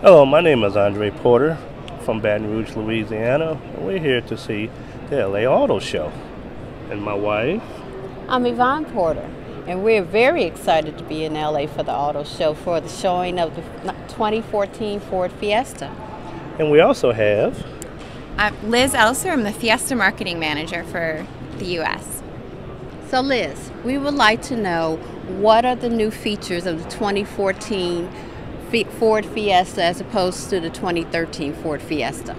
Hello, my name is Andre Porter from Baton Rouge, Louisiana. And we're here to see the LA Auto Show. And my wife? I'm Yvonne Porter, and we're very excited to be in LA for the auto show for the showing of the 2014 Ford Fiesta. And we also have. I'm Liz Elser, I'm the Fiesta Marketing Manager for the U.S. So, Liz, we would like to know what are the new features of the 2014 Ford Fiesta as opposed to the 2013 Ford Fiesta?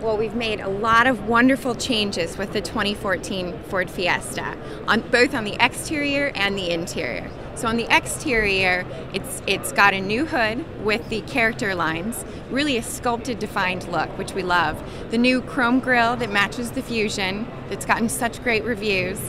Well, we've made a lot of wonderful changes with the 2014 Ford Fiesta, on both on the exterior and the interior. So on the exterior, it's it's got a new hood with the character lines, really a sculpted, defined look, which we love. The new chrome grille that matches the Fusion, that's gotten such great reviews.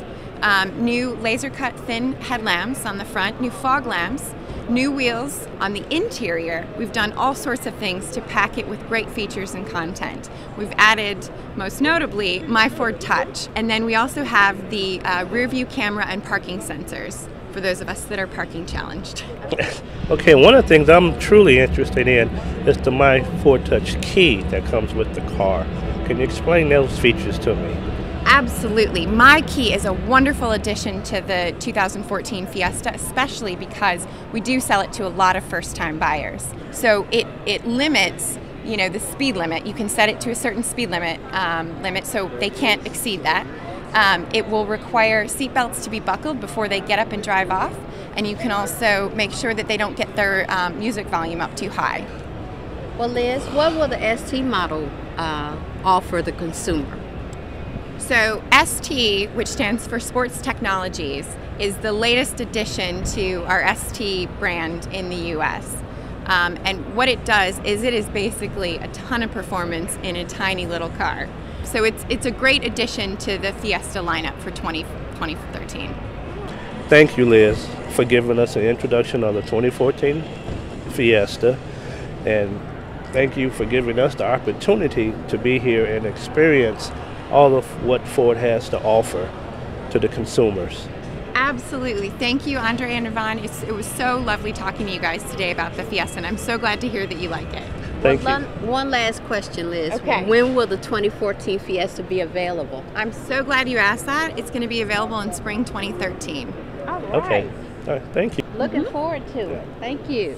Um, new laser cut thin headlamps on the front, new fog lamps, new wheels on the interior. We've done all sorts of things to pack it with great features and content. We've added, most notably, My Ford Touch, and then we also have the uh, rear view camera and parking sensors for those of us that are parking challenged. okay, one of the things I'm truly interested in is the My Ford Touch key that comes with the car. Can you explain those features to me? Absolutely. My Key is a wonderful addition to the 2014 Fiesta, especially because we do sell it to a lot of first time buyers. So it, it limits you know the speed limit you can set it to a certain speed limit um, limit so they can't exceed that um, it will require seatbelts to be buckled before they get up and drive off and you can also make sure that they don't get their um, music volume up too high well liz what will the st model uh, offer the consumer so, ST, which stands for Sports Technologies, is the latest addition to our ST brand in the US. Um, and what it does is it is basically a ton of performance in a tiny little car. So it's it's a great addition to the Fiesta lineup for 20, 2013. Thank you, Liz, for giving us an introduction on the 2014 Fiesta. And thank you for giving us the opportunity to be here and experience all of what Ford has to offer to the consumers. Absolutely. Thank you, Andre and Yvonne. It's, it was so lovely talking to you guys today about the Fiesta, and I'm so glad to hear that you like it. Thank well, you. One last question, Liz. Okay. When will the 2014 Fiesta be available? I'm so glad you asked that. It's going to be available in spring 2013. All right. Okay. All right. Thank you. Looking mm -hmm. forward to it. Thank you.